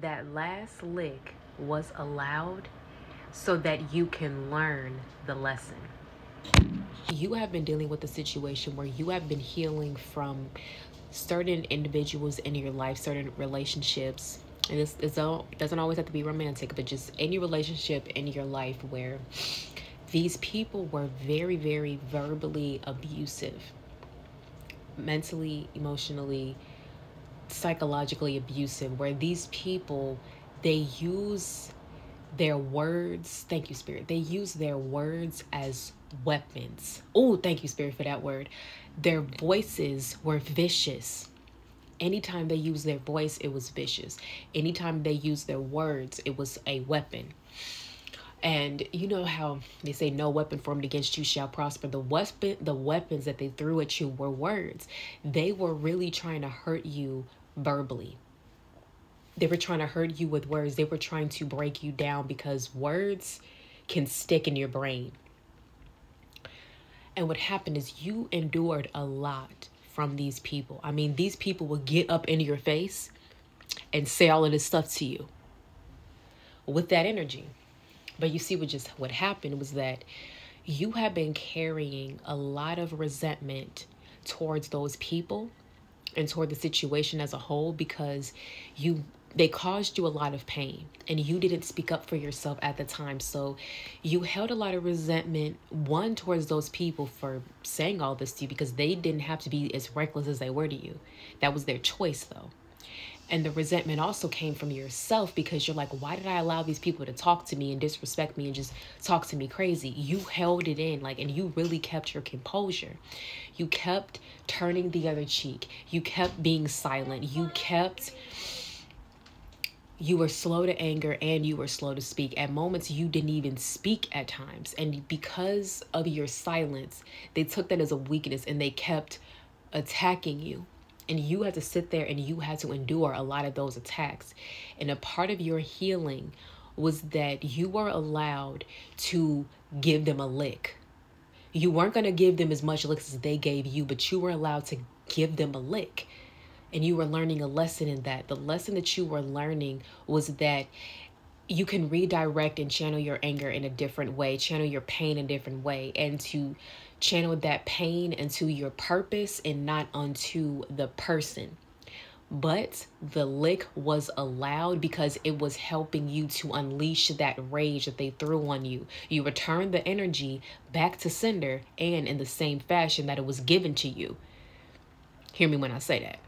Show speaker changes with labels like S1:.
S1: that last lick was allowed so that you can learn the lesson. You have been dealing with a situation where you have been healing from certain individuals in your life, certain relationships. And this, doesn't always have to be romantic, but just any relationship in your life where these people were very, very verbally abusive, mentally, emotionally, psychologically abusive, where these people they use their words, thank you, Spirit, they use their words as weapons. Oh, thank you, Spirit, for that word. Their voices were vicious. Anytime they used their voice, it was vicious. Anytime they used their words, it was a weapon. And you know how they say no weapon formed against you shall prosper. The weapon the weapons that they threw at you were words. They were really trying to hurt you verbally. They were trying to hurt you with words. They were trying to break you down because words can stick in your brain. And what happened is you endured a lot from these people. I mean, these people will get up in your face and say all of this stuff to you with that energy. But you see what just what happened was that you have been carrying a lot of resentment towards those people and toward the situation as a whole because you they caused you a lot of pain and you didn't speak up for yourself at the time. So you held a lot of resentment one towards those people for saying all this to you because they didn't have to be as reckless as they were to you. That was their choice though and the resentment also came from yourself because you're like, why did I allow these people to talk to me and disrespect me and just talk to me crazy? You held it in, like, and you really kept your composure. You kept turning the other cheek. You kept being silent. You kept you were slow to anger and you were slow to speak. At moments, you didn't even speak at times. And because of your silence, they took that as a weakness and they kept attacking you and you had to sit there and you had to endure a lot of those attacks. And a part of your healing was that you were allowed to give them a lick. You weren't going to give them as much licks as they gave you, but you were allowed to give them a lick. And you were learning a lesson in that. The lesson that you were learning was that you can redirect and channel your anger in a different way, channel your pain in a different way, and to channel that pain into your purpose and not onto the person. But the lick was allowed because it was helping you to unleash that rage that they threw on you. You returned the energy back to sender and in the same fashion that it was given to you. Hear me when I say that.